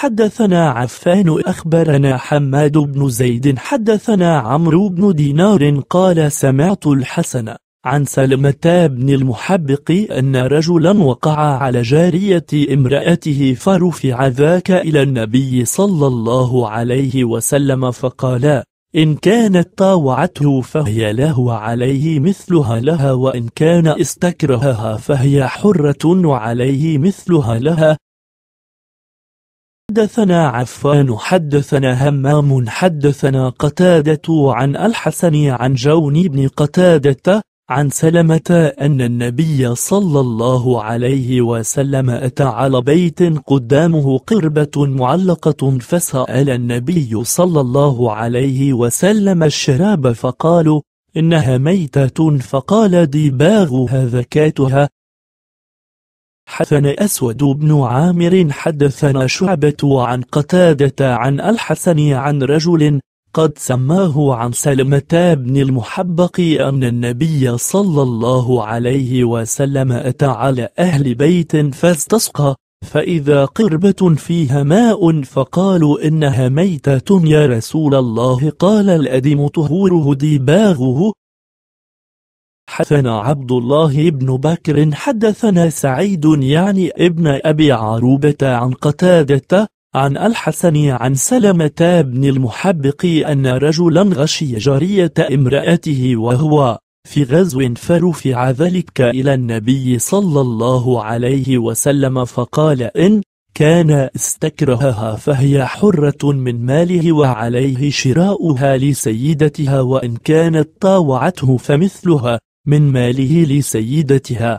حدثنا عفان أخبرنا حماد بن زيد حدثنا عمرو بن دينار قال سمعت الحسن عن سلمة بن المحبق أن رجلا وقع على جارية امرأته فرفع ذاك إلى النبي صلى الله عليه وسلم فقال إن كانت طاوعته فهي له عليه مثلها لها وإن كان استكرهها فهي حرة وعليه مثلها لها. حدثنا عفان حدثنا همام حدثنا قتادة عن الحسن عن جون بن قتادة عن سلمة أن النبي صلى الله عليه وسلم أتى على بيت قدامه قربة معلقة فسأل النبي صلى الله عليه وسلم الشراب فقالوا إنها ميتة. فقال ديباغها ذكاتها حسن أسود بن عامر حدثنا شعبة عن قتادة عن الحسن عن رجل قد سماه عن سلمة بن المحبق أن النبي صلى الله عليه وسلم أتى على أهل بيت فاستسقى فإذا قربة فيها ماء فقالوا إنها ميتة يا رسول الله قال الأدم طهوره ديباغه حدثنا عبد الله بن بكر حدثنا سعيد يعني ابن أبي عروبة عن قتادة عن الحسن عن سلمة بن المحبق أن رجلا غشي جارية امرأته وهو في غزو فرفع ذلك إلى النبي صلى الله عليه وسلم فقال إن كان استكرهها فهي حرة من ماله وعليه شراؤها لسيدتها وإن كانت طاوعته فمثلها من ماله لسيدتها.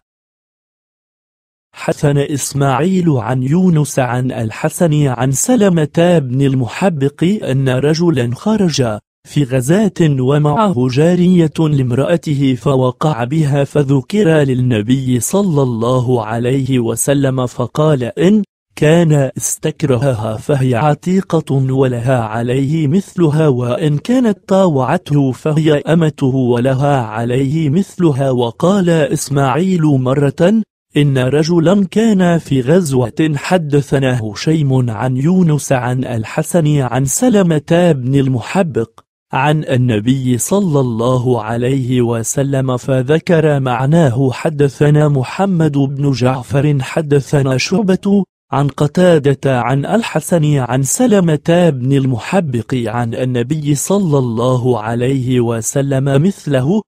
حسن إسماعيل عن يونس عن الحسن عن سلمة بن المحبق أن رجلا خرج في غزاة ومعه جارية لامرأته فوقع بها فذكر للنبي صلى الله عليه وسلم فقال إن كان استكرهها فهي عتيقة ولها عليه مثلها وإن كانت طاوعته فهي أمته ولها عليه مثلها. وقال إسماعيل مرة إن رجلا كان في غزوة حدثنا هشيم عن يونس عن الحسن عن سلمة بن المحبق عن النبي صلى الله عليه وسلم فذكر معناه حدثنا محمد بن جعفر حدثنا شعبة عن قتادة عن الحسن عن سلمة بن المحبق عن النبي صلى الله عليه وسلم مثله.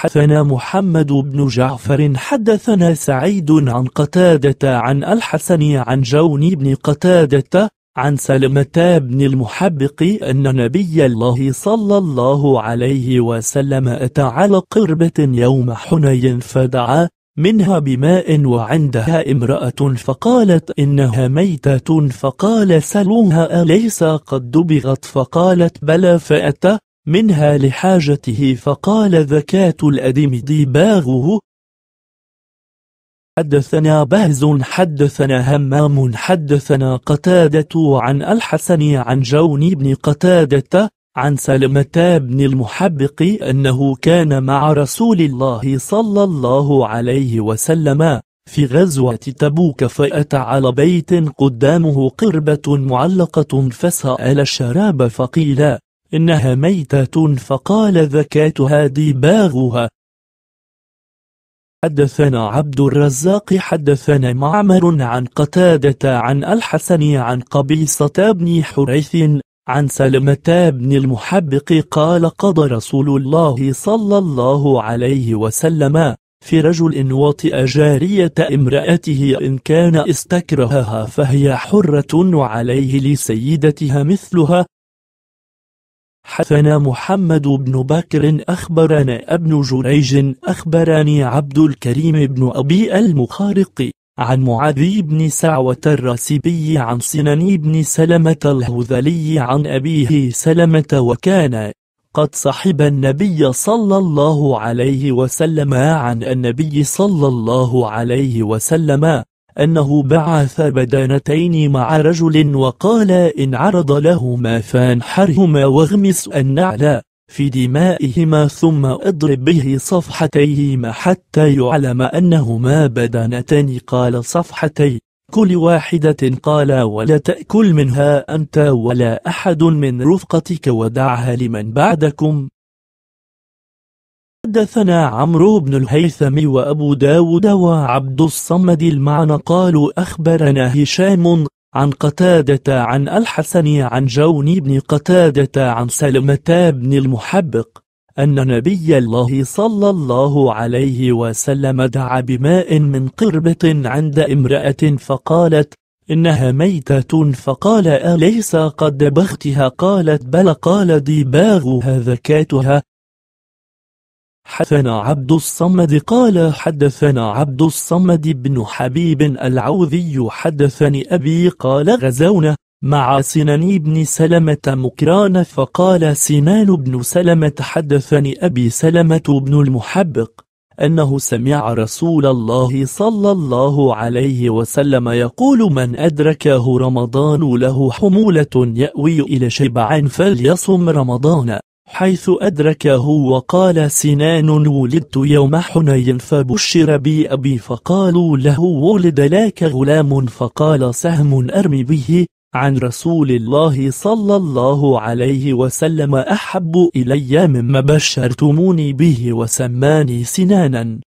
حدثنا محمد بن جعفر حدثنا سعيد عن قتادة عن الحسن عن جون بن قتادة عن سلمة بن المحبق أن نبي الله صلى الله عليه وسلم أتى على قربة يوم حنين فدعا منها بماء وعندها امرأة فقالت إنها ميتة فقال سلوها أليس قد دبغت فقالت بلى فأتى منها لحاجته فقال ذكاة الأدم ديباغه. حدثنا بهز حدثنا همام حدثنا قتادة عن الحسن عن جون بن قتادة عن سلمة بن المحبق أنه كان مع رسول الله صلى الله عليه وسلم في غزوة تبوك فأتى على بيت قدامه قربة معلقة فسأل الشراب فقيل إنها ميتة فقال ذكاتها دباغها حدثنا عبد الرزاق حدثنا معمر عن قتادة عن الحسن عن قبيصة بن حريث عن سلمة بن المحبق قال قضى رسول الله صلى الله عليه وسلم في رجل وطئ جارية امرأته إن كان استكرهها فهي حرة وعليه لسيدتها مثلها. حدثنا محمد بن بكر أخبرنا ابن جريج أخبرني عبد الكريم بن أبي المخارق عن معاذ بن سعوة الراسبي عن سنن بن سلمة الهذلي عن أبيه سلمة وكان قد صحب النبي صلى الله عليه وسلم عن النبي صلى الله عليه وسلم أنه بعث بدانتين مع رجل وقال إن عرض لهما فانحرهما واغمس النعل في دمائهما ثم اضرب به صفحتيهما حتى يعلم أنهما بدانتان قال صفحتي كل واحدة. قال ولا تأكل منها أنت ولا أحد من رفقتك ودعها لمن بعدكم. حدثنا عمرو بن الهيثم وأبو داود وعبد الصمد المعنى. قالوا أخبرنا هشام عن قتادة عن الحسن عن جون بن قتادة عن سلمة بن المحبق أن نبي الله صلى الله عليه وسلم دعا بماء من قربة عند امرأة فقالت إنها ميتة فقال أليس قد دبختها؟ قالت بل قال ديباغها ذكاتها حدثنا عبد الصمد قال حدثنا عبد الصمد بن حبيب العوذي حدثني أبي قال غزونا مع سنان بن سلمة مكران فقال سنان بن سلمة حدثني أبي سلمة بن المحبق أنه سمع رسول الله صلى الله عليه وسلم يقول من أدركه رمضان له حمولة يأوي إلى شبع فليصم رمضان. حيث أدركه وقال سنان ولدت يوم حنين فبشر بي أبي فقالوا له ولد لك غلام فقال سهم أرمي به عن رسول الله صلى الله عليه وسلم أحب إلي مما بشرتموني به وسماني سنانا.